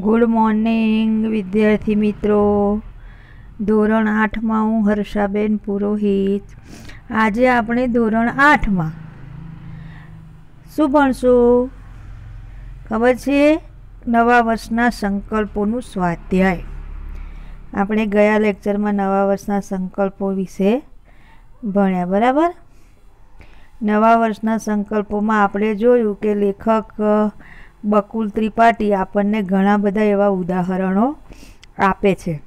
Good morning વિદ્યાર્થી મિત્રો. ધોરણ આઠમાં હું હર્ષાબેન પુરોહિત. આજે આપણે ધોરણ આઠમાં. શું ભણશું? ખબર છે? નવા વર્ષના સંકલ્પોનું સ્વાધ્યાય. આપણે ગયા લેક્ચરમાં નવા વર્ષના સંકલ્પો વિશે ભણ્યા, બરાબર? નવા વર્ષના સંકલ્પોમાં આપણે જોયું કે લેખક બકુલ ત્રિપાઠી આપણને ઘણા બધા એવા ઉદાહરણો આપે છે.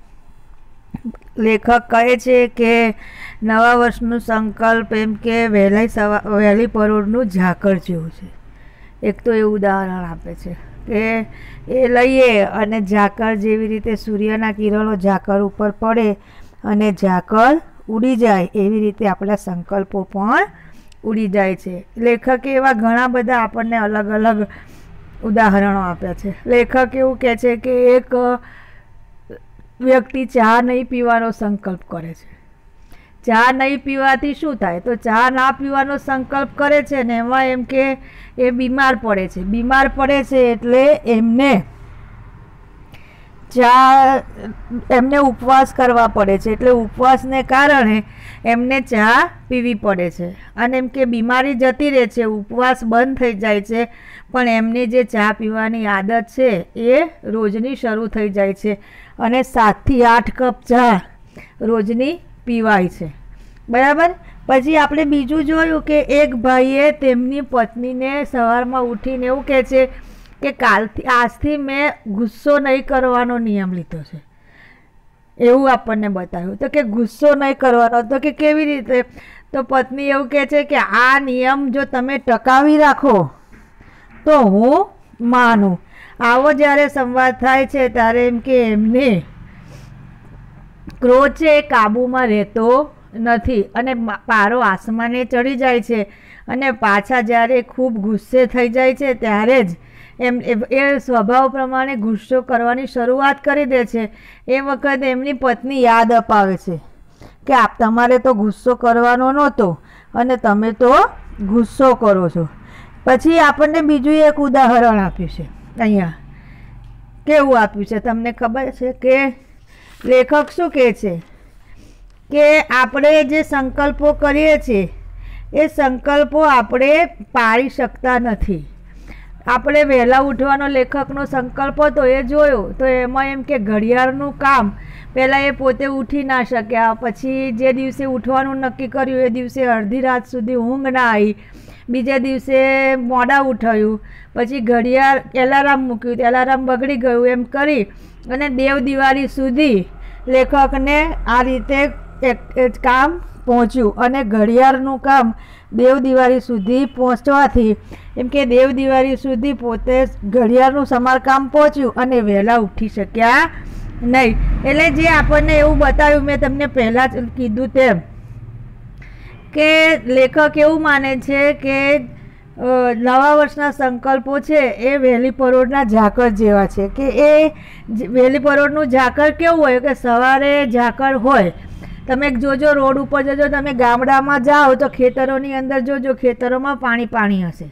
લેખક કહે છે કે, નવા વર્ષનું સંકલ્પ એમ કે વહેલી સવા, વહેલી પરોળનું ઝાકળ જેવું છે. એક તો એ ઉદાહરણ આપે છે કે, એ લઈએ અને ઝાકળ જેવી રીતે સૂર્યના કિરણો ઝાકળ ઉપર પડે અને ઝાકળ ઉડી જાય એવી રીતે આપણા સંકલ્પો પણ ઉડી જાય છે. લેખકે એવા ઘણા બધા આપણને અલગ અલગ ઉદાહરણો આપ્યા છે. લેખક એવું કહે છે કે એક વ્યક્તિ ચા નહીં પીવાનો સંકલ્પ કરે છે. ચા નહીં પીવાથી શું થાય? તો ચા ના પીવાનો સંકલ્પ કરે છે ને એમાં એમ કે એ બીમાર પડે છે. બીમાર પડે છે એટલે એમને ચા, એમને ઉપવાસ કરવા પડે છે. એટલે ઉપવાસને કારણે એમને ચા પીવી પડે છે. અને એમ કે બીમારી જતી રહે છે, ઉપવાસ બંધ થઈ જાય છે, પણ એમની જે ચા પીવાની આદત છે, એ રોજની શરૂ થઈ જાય છે. અને સાતથી આઠ કપ ચા રોજની પીવાય છે. બરાબર? પછી આપણે બીજું જોયું કે એક ભાઈએ તેમની પત્નીને સવારમાં ઉઠીને એવું કહે છે કે કાલથી, આજથી મેં ગુસ્સો નહીં કરવાનો નિયમ લીધો છે. એવું આપણને બતાવ્યું. તો કે ગુસ્સો નહીં કરવાનો, તો કે કેવી રીતે? તો પત્ની એવું કહે છે કે આ નિયમ જો તમે ટકાવી રાખો, તો હું માનું. આવો જ્યારે સંવાદ થાય છે ત્યારે એમ કે એમને ક્રોધ છે એ કાબૂમાં રહેતો નથી અને પારો આસમાને ચડી જાય છે. અને પાછા જ્યારે ખૂબ ગુસ્સે થઈ જાય છે, ત્યારે જ એમ, એ સ્વભાવ પ્રમાણે ગુસ્સો કરવાની શરૂઆત કરી દે છે. એ વખતે એમની પત્ની યાદ અપાવે છે કે આપ, તમારે તો ગુસ્સો કરવાનો નહોતો અને તમે તો ગુસ્સો કરો છો. પછી આપણને બીજું એક ઉદાહરણ આપ્યું છે અહીંયા. કેવું આપ્યું છે? તમને ખબર છે કે લેખક શું કહે છે? કે આપણે જે સંકલ્પો કરીએ છીએ એ સંકલ્પો આપણે પાળી શકતા નથી. આપણે વહેલા ઉઠવાનો લેખકનો સંકલ્પ હતો એ જોયો, તો એમાં એમ કે ઘડિયાળનું કામ પહેલાં એ પોતે ઉઠી ના શક્યા પછી જે દિવસે ઉઠવાનું નક્કી કર્યું એ દિવસે અડધી રાત સુધી ઊંઘ ના આવી, બીજા દિવસે મોડા ઉઠાયું, પછી ઘડિયાળ એલારામ મૂક્યું એલારામ બગડી ગયું એમ કરી અને દેવ દિવાળી સુધી લેખકને આ રીતે એક કામ પહોંચ્યું અને ઘડિયાળનું કામ દેવ દિવાળી સુધી પહોંચવાથી, એમ કે દેવ દિવાળી સુધી પોતે ઘડિયાળનું સમારકામ પહોંચ્યું અને વહેલા ઉઠી શક્યા નહીં. એટલે જે આપણને એવું બતાવ્યું, મેં તમને પહેલાં જ કીધું તેમ કે લેખક એવું માને છે કે નવા વર્ષના સંકલ્પો છે એ વહેલી પરોળના ઝાકળ જેવા છે. કે એ વહેલી પરોળનું ઝાકળ કેવું હોય? કે સવારે ઝાકળ હોય તમે જોજો, રોડ ઉપર જજો, તમે ગામડામાં જાઓ તો ખેતરોની અંદર જોજો, ખેતરોમાં પાણી પાણી હશે.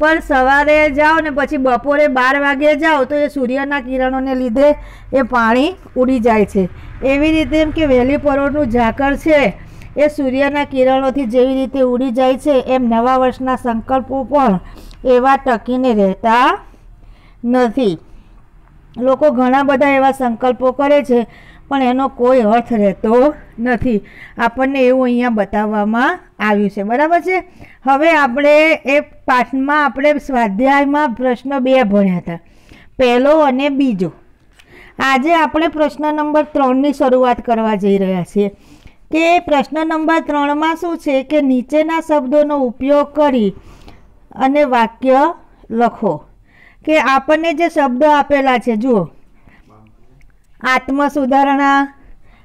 પણ સવારે જાઓ ને પછી બપોરે બાર વાગે જાઓ તો એ સૂર્યના કિરણોને લીધે એ પાણી ઉડી જાય છે. એવી રીતે એમ કે વહેલી પરોળનું ઝાકળ છે, એ સૂર્યના કિરણોથી જેવી રીતે ઉડી જાય છે, એમ નવા વર્ષના સંકલ્પો પણ એવા ટકીને રહેતા નથી. લોકો ઘણા બધા એવા સંકલ્પો કરે છે પણ એનો કોઈ અર્થ રહેતો નથી. આપણને એવું અહીંયા બતાવવામાં આવ્યું છે. બરાબર છે? હવે આપણે એ પાઠમાં આપણે સ્વાધ્યાયમાં પ્રશ્ન બે ભણ્યા હતા. પહેલો અને બીજો. આજે આપણે પ્રશ્ન નંબર ત્રણની શરૂઆત કરવા જઈ રહ્યા છીએ કે પ્રશ્ન નંબર ત્રણમાં શું છે કે નીચેના શબ્દોનો ઉપયોગ કરી અને વાક્ય લખો. કે આપણને જે શબ્દ આપેલા છે, જુઓ. આત્મ સુધારણા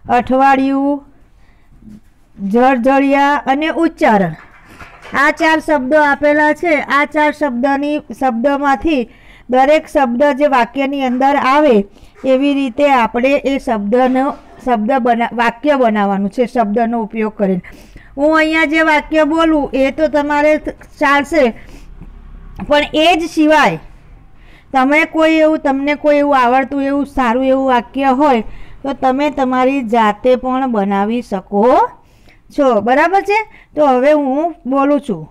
અઠવાડિયું, જળજળિયા અને ઉચ્ચારણ. આ ચાર શબ્દો આપેલા છે. આ ચાર શબ્દની, શબ્દમાંથી દરેક શબ્દ જે વાક્યની અંદર આવે, એવી રીતે આપણે એ શબ્દનો, શબ્દ બના, વાક્ય બનાવવાનું છે, શબ્દનો ઉપયોગ કરીને. હું અહીંયા જે વાક્ય બોલું, એ તો તમારે ચાલશે. પણ એ જ સિવાય તમે કોઈ એવું, તમને કોઈ એવું આવડતું, એવું સારું એવું વાક્ય હોય, તો તમે તમારી જાતે પણ બનાવી શકો છો બરાબર છે? તો હવે હું બોલું છું.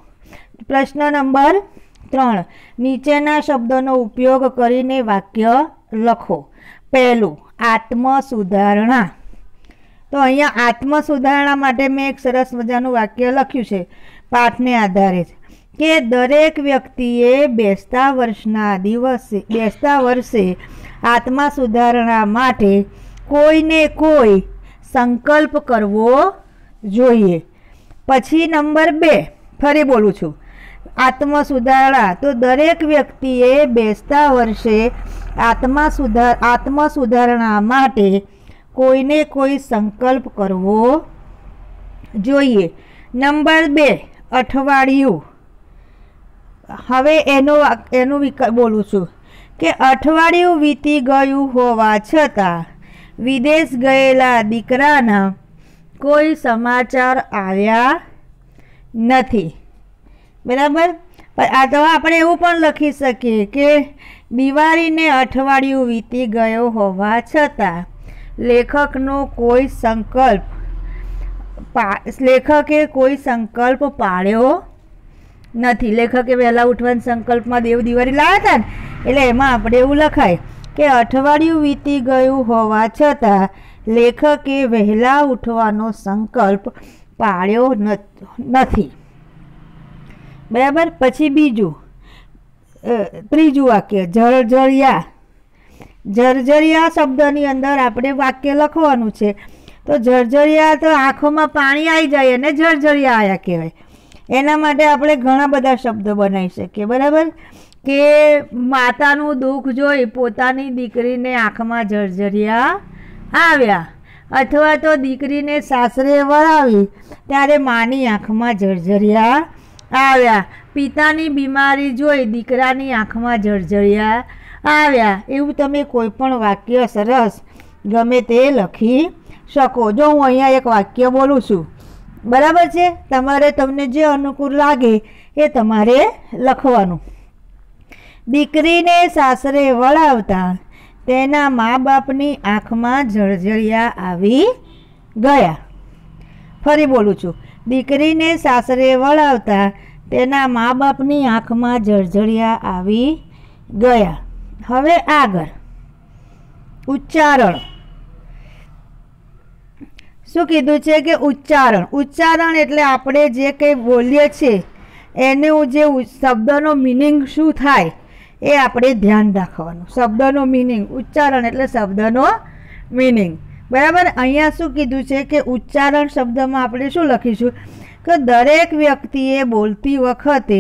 પ્રશ્ન નંબર ત્રણ. નીચેના શબ્દોનો ઉપયોગ કરીને વાક્ય લખો. પહેલું આત્મ સુધારણા તો અહીંયા આત્મ સુધારણા માટે મેં એક સરસ મજાનું વાક્ય લખ્યું છે, પાઠને આધારે કે દરેક વ્યક્તિએ બેસતા વર્ષના દિવસે, બેસતા વર્ષે આત્મા સુધારણા માટે કોઈને કોઈ સંકલ્પ કરવો જોઈએ. પછી નંબર બે, ફરી બોલું છું. આત્મ સુધારણા. તો દરેક વ્યક્તિએ બેસતા વર્ષે આત્મા સુધાર આત્મ સુધારણા માટે કોઈને કોઈ સંકલ્પ કરવો જોઈએ. નંબર બે, અઠવાડિયું. હવે એનો એનું વિકલ્પ બોલું છું કે અઠવાડિયું વીતી ગયું હોવા છતાં વિદેશ ગયેલા દીકરાના કોઈ સમાચાર આવ્યા નથી. બરાબર? આ તો આપણે એવું પણ લખી શકીએ કે દિવાળીને અઠવાડિયું વીતી ગયો હોવા છતાં લેખકનો કોઈ સંકલ્પ લેખકે કોઈ સંકલ્પ પાડ્યો નથી. લેખકે વહેલા ઉઠવાના સંકલ્પમાં દેવ દિવાળી લાવ્યા હતા ને, એટલે એમાં આપણે એવું લખાય કે અઠવાડિયું વીતી ગયું હોવા છતાં લેખકે વહેલા ઉઠવાનો સંકલ્પ પાડ્યો નથી. બરાબર? પછી બીજું ત્રીજું વાક્ય જળજળિયા જર્જરિયા શબ્દની અંદર આપણે વાક્ય લખવાનું છે. તો જર્જરિયા તો આંખોમાં પાણી આવી જાય અને જર્જરિયા આવ્યા કહેવાય. એના માટે આપણે ઘણા બધા શબ્દો બનાવી શકીએ, બરાબર? કે માતાનું દુઃખ જોઈ પોતાની દીકરીને આંખમાં જર્જરિયા આવ્યા. અથવા તો દીકરીને સાસરે વળાવી, ત્યારે માની આંખમાં જર્જરિયા આવ્યા. પિતાની બીમારી જોઈ દીકરાની આંખમાં જર્જરિયા આવ્યા. એવું તમે કોઈ પણ વાક્ય સરસ ગમે તે લખી શકો. જો હું અહીંયા એક વાક્ય બોલું છું. બરાબર છે? તમારે તમને જે અનુકૂળ લાગે એ તમારે લખવાનું. દીકરીને સાસરે વળાવતા તેના મા બાપની આંખમાં જળજળિયા આવી ગયા. ફરી બોલું છું. દીકરીને સાસરે વળાવતા તેના મા બાપની આંખમાં જળજળિયા આવી ગયા. હવે આગળ. ઉચ્ચારણ. શું કીધું છે કે ઉચ્ચારણ? ઉચ્ચારણ એટલે આપણે જે કંઈ બોલીએ છીએ, એનું જે શબ્દનો મિનિંગ શું થાય, એ આપણે ધ્યાન રાખવાનું. શબ્દનો મિનિંગ ઉચ્ચારણ એટલે શબ્દનો મિનિંગ બરાબર? અહીંયા શું કીધું છે કે ઉચ્ચારણ શબ્દમાં આપણે શું લખીશું? કે દરેક વ્યક્તિએ બોલતી વખતે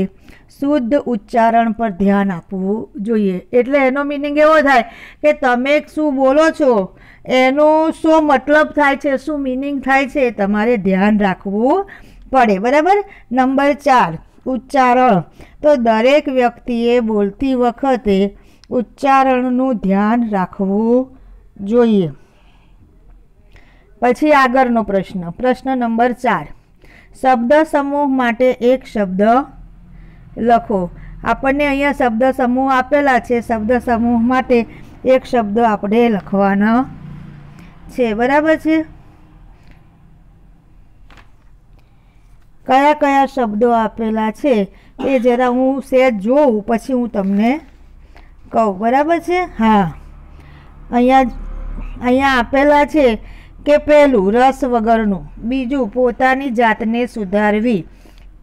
શુદ્ધ ઉચ્ચારણ પર ધ્યાન આપવું જોઈએ. એટલે એનો મિનિંગ એવો થાય કે તમે શું બોલો છો? એનો શું મતલબ થાય છે? શું મિનિંગ થાય છે? તમારે ધ્યાન રાખવું પડે. બરાબર? નંબર ચાર, ઉચ્ચારણ. તો દરેક વ્યક્તિએ બોલતી વખતે ઉચ્ચારણનું ધ્યાન રાખવું જોઈએ. પછી આગળનો પ્રશ્ન. પ્રશ્ન નંબર ચાર. શબ્દ સમૂહ માટે એક શબ્દ લખો. આપણને અહીંયા શબ્દ સમૂહ આપેલા છે. શબ્દ સમૂહ માટે એક શબ્દ આપણે લખવાનો છે. બરાબર છે? કયા કયા શબ્દો આપેલા છે? એ જરા હું સેજ જોઉં, પછી હું તમને કહું. બરાબર છે? હા. અહીંયા અહીંયા આપેલા છે કે પહેલું રસ વગરનું, બીજું પોતાની જાતને સુધારવી.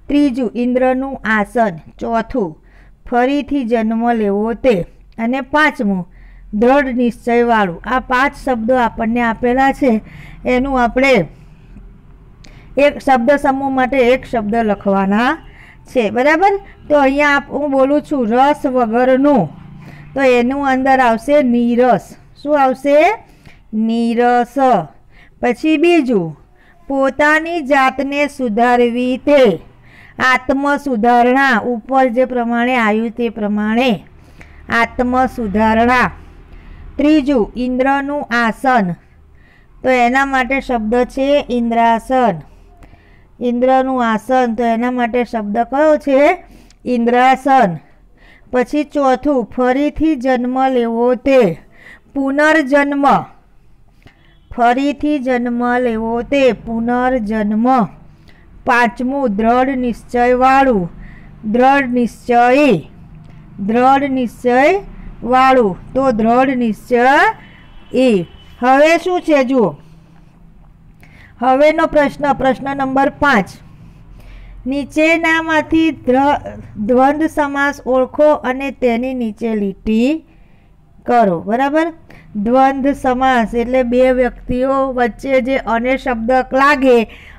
ત્રીજું, ઇન્દ્રનું આસન. ચોથું, ફરીથી જન્મ લેવો તે. અને પાંચમું, દ્રઢ નિશ્ચયવાળું. આ પાંચ શબ્દો આપણને આપેલા છે. એનું આપણે એક શબ્દ સમૂહ માટે એક શબ્દ લખવાના છે. બરાબર? તો અહીંયા હું બોલું છું રસ વગરનું. તો એનું અંદર આવશે નીરસ. શું આવશે? નીરસ. પછી બીજું, પોતાની જાતને સુધારવી તે. આત્મ સુધારણા ઉપર જે પ્રમાણે આવ્યું તે પ્રમાણે આત્મ સુધારણા ત્રીજું, ઇન્દ્રનું આસન. તો એના માટે શબ્દ છે ઇન્દ્રાસન. ઇન્દ્રનું આસન, તો એના માટે શબ્દ કયો છે? ઇન્દ્રાસન. પછી ચોથું, ફરીથી જન્મ લેવો તે. પુનર્જન્મ. ફરીથી જન્મ લેવો તે, પુનર્જન્મ. પાંચમું, દ્રઢ નિશ્ચયવાળું. દ્રઢ નિશ્ચય દ્રઢ નિશ્ચય વાળું તો દ્રઢ નિશ્ચય એ. હવે શું છે જુઓ. હવેનો પ્રશ્ન પ્રશ્ન નંબર પાંચ. નીચેનામાંથી દ્વંદ સમાસ ઓળખો અને તેની નીચે લીટી કરો, બરાબર? દ્વંદ્વ સમાસ એટલે બે વ્યક્તિઓ વચ્ચે જે અને શબ્દ લાગે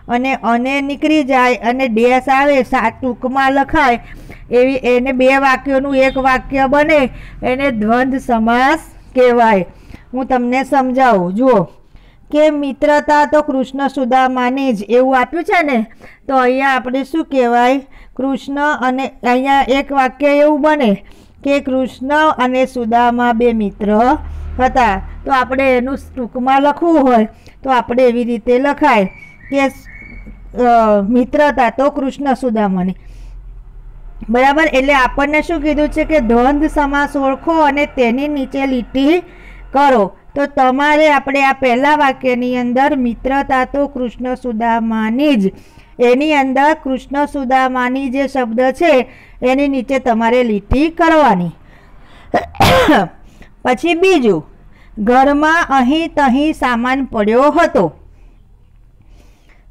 અને અને નીકળી જાય અને ડેસ આવે ટૂંકમાં લખાય, એવી એને બે વાક્યોનું એક વાક્ય બને, એને દ્વંદ્વ સમાસ કહેવાય. હું તમને સમજાવું, જુઓ. કે મિત્રતા તો કૃષ્ણ સુદામાની જ, એવું આપ્યું છે ને? તો અહીંયા આપણે શું કહેવાય? કૃષ્ણ અને અહીંયા એક વાક્ય એવું બને કે કૃષ્ણ અને સુદામા બે મિત્ર હતા. તો આપણે એનું ટૂંકમાં લખવું હોય તો આપણે એવી રીતે લખાય કે મિત્રતા તો કૃષ્ણ સુદામાની. બરાબર? એટલે આપણને શું કીધું છે કે દ્વંદ સમાસ ઓળખો અને તેની નીચે લીટી કરો. તો તમારે આપણે આ પહેલા વાક્યની અંદર મિત્રતા તો કૃષ્ણ સુદામાની જ. એની અંદર કૃષ્ણ સુદામાની જે શબ્દ છે, એની નીચે તમારે લીટી કરવાની. પછી બીજું, ઘરમાં અહીં તહીં સામાન પડ્યો હતો.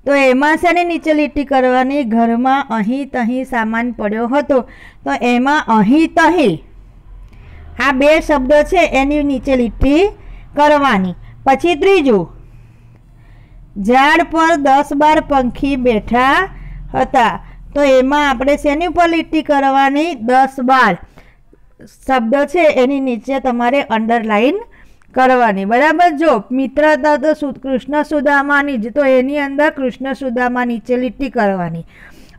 તો એમાં શેની નીચે લીટી કરવાની? ઘરમાં અહીં તહીં સામાન પડ્યો હતો. તો એમાં અહીં તહીં. આ બે શબ્દ છે, એની નીચે લીટી કરવાની. પછી ત્રીજું. ઝાડ પર દસ બાર પંખી બેઠા હતા. તો એમાં આપણે શેની ઉપર લીટી કરવાની દસ બાર શબ્દ છે, એની નીચે તમારે અંડરલાઈન કરવાની. બરાબર? જો મિત્રતા તો કૃષ્ણ સુદામાની જ, તો એની અંદર કૃષ્ણ સુદામા નીચે લીટી કરવાની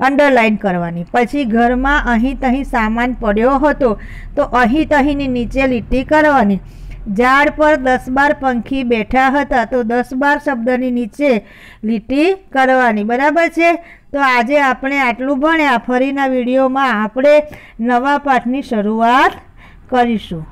અંડરલાઈન કરવાની. પછી ઘરમાં અહીં તહીં સામાન પડ્યો હતો, તો અહીં તહીંની નીચે લીટી કરવાની. ઝાડ પર દસ બાર પંખી બેઠા હતા તો દસ બાર શબ્દની નીચે લીટી કરવાની. બરાબર છે? તો આજે આપણે આટલું ભણ્યા. ફરીના વિડીયોમાં આપણે નવા પાઠની શરૂઆત કરીશું.